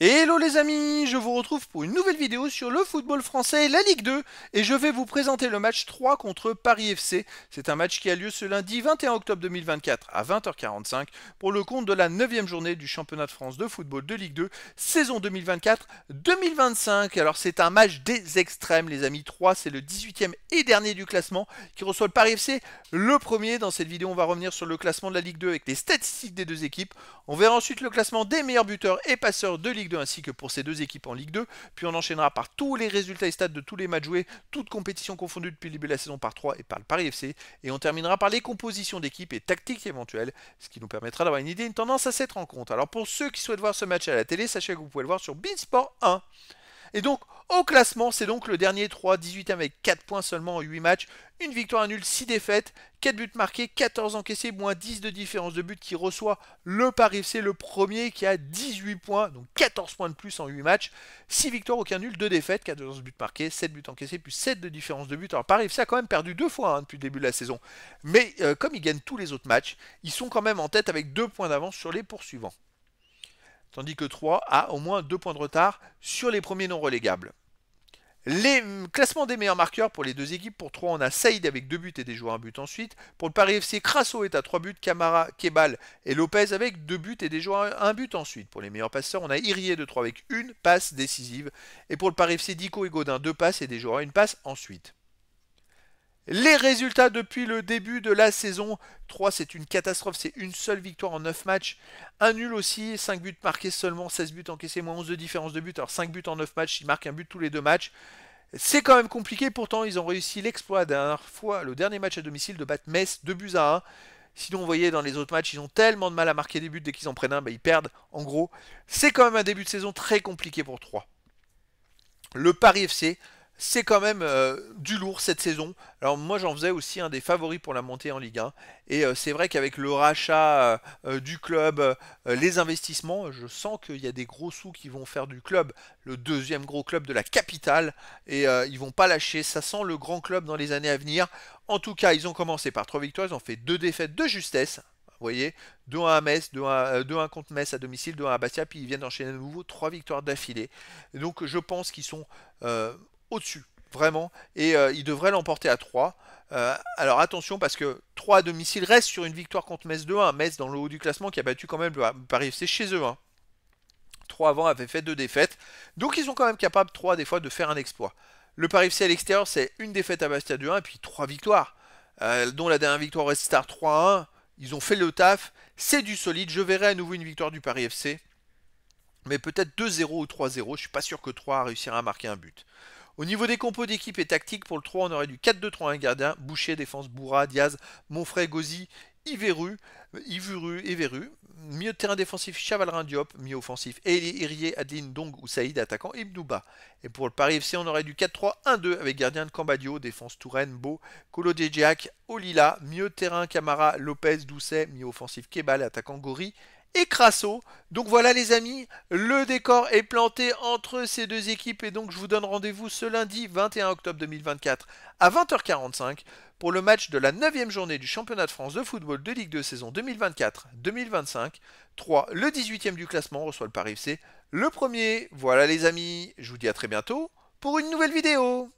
E Hello les amis, je vous retrouve pour une nouvelle vidéo sur le football français la Ligue 2 et je vais vous présenter le match 3 contre Paris FC. C'est un match qui a lieu ce lundi 21 octobre 2024 à 20h45 pour le compte de la 9 journée du championnat de France de football de Ligue 2 saison 2024-2025. Alors c'est un match des extrêmes les amis, 3 c'est le 18e et dernier du classement qui reçoit le Paris FC le premier. Dans cette vidéo on va revenir sur le classement de la Ligue 2 avec les statistiques des deux équipes. On verra ensuite le classement des meilleurs buteurs et passeurs de Ligue ainsi que pour ces deux équipes en Ligue 2. Puis on enchaînera par tous les résultats et stats de tous les matchs joués, toutes compétitions confondues depuis le début de la saison par 3 et par le Paris FC. Et on terminera par les compositions d'équipes et tactiques éventuelles, ce qui nous permettra d'avoir une idée, une tendance à cette rencontre. Alors pour ceux qui souhaitent voir ce match à la télé, sachez que vous pouvez le voir sur Beansport 1. Et donc, au classement, c'est donc le dernier 3, 18 avec 4 points seulement en 8 matchs. Une victoire, nulle, 6 défaites, 4 buts marqués, 14 encaissés, moins 10 de différence de but qui reçoit le Paris FC, le premier qui a 18 points, donc 14 points de plus en 8 matchs. 6 victoires, aucun nul, 2 défaites, 14 buts marqués, 7 buts encaissés, plus 7 de différence de but. Alors Paris FC a quand même perdu deux fois hein, depuis le début de la saison. Mais euh, comme ils gagnent tous les autres matchs, ils sont quand même en tête avec 2 points d'avance sur les poursuivants tandis que 3 a au moins 2 points de retard sur les premiers non relégables. Les classements des meilleurs marqueurs pour les deux équipes. Pour 3, on a Saïd avec 2 buts et des joueurs 1 but ensuite. Pour le Paris FC, Crasso est à 3 buts, Camara, Kebal et Lopez avec 2 buts et des joueurs 1 but ensuite. Pour les meilleurs passeurs, on a Irier de 3 avec une passe décisive. Et pour le Paris FC, Dico et Godin 2 passes et des joueurs 1 passe ensuite. Les résultats depuis le début de la saison 3, c'est une catastrophe, c'est une seule victoire en 9 matchs. Un nul aussi, 5 buts marqués seulement, 16 buts encaissés, moins 11 de différence de but. Alors 5 buts en 9 matchs, ils marquent un but tous les deux matchs. C'est quand même compliqué, pourtant ils ont réussi l'exploit la dernière fois, le dernier match à domicile, de battre Metz 2 buts à 1. Sinon, vous voyez, dans les autres matchs, ils ont tellement de mal à marquer des buts dès qu'ils en prennent un, bah, ils perdent. En gros, c'est quand même un début de saison très compliqué pour 3. Le Paris FC, c'est quand même euh, du lourd cette saison. Alors moi j'en faisais aussi un des favoris pour la montée en Ligue 1. Et euh, c'est vrai qu'avec le rachat euh, du club, les investissements, je sens qu'il y a des gros sous qui vont faire du club le deuxième gros club de la capitale. Et ils vont pas lâcher. Ça sent le grand club dans les années à venir. En tout cas, ils ont commencé par trois victoires. Ils ont fait deux défaites de justesse. Vous voyez, 2-1 à Metz, 2-1 contre Metz à domicile, 2-1 à Bastia, puis ils viennent enchaîner à nouveau trois victoires d'affilée. Donc je pense qu'ils sont au-dessus, vraiment, et euh, il devrait l'emporter à 3. Euh, alors attention parce que 3 à domicile reste sur une victoire contre Metz 2-1. Metz dans le haut du classement qui a battu quand même le Paris FC chez eux. 3 hein. avant avait fait 2 défaites. Donc ils sont quand même capables 3 des fois de faire un exploit. Le Paris FC à l'extérieur c'est une défaite à Bastia 2-1 et puis 3 victoires. Euh, dont la dernière victoire reste Star 3-1. Ils ont fait le taf. C'est du solide. Je verrai à nouveau une victoire du Paris FC. Mais peut-être 2-0 ou 3-0. Je suis pas sûr que 3 réussira à marquer un but. Au niveau des compos d'équipe et tactique, pour le 3, on aurait du 4-2-3-1 gardien, Boucher, défense, Bourra, Diaz, Monfray, Gozi, Iveru, Ivuru et Veru. Milieu de terrain défensif, Chavalrin Diop, milieu offensif, Irier, Adeline, Dong ou Saïd, attaquant, Ibnouba. Et pour le Paris FC, on aurait du 4-3-1-2 avec gardien de Cambadio, défense Touraine, Beau, Colo Olila, milieu de terrain, Camara, Lopez, Doucet, milieu offensif, Kebal, attaquant Gori et Crasso. Donc voilà les amis, le décor est planté entre ces deux équipes et donc je vous donne rendez-vous ce lundi 21 octobre 2024 à 20h45 pour le match de la 9 journée du championnat de France de football de Ligue 2 saison 2024-2025. 3. Le 18e du classement reçoit le Paris FC. Le premier, voilà les amis, je vous dis à très bientôt pour une nouvelle vidéo.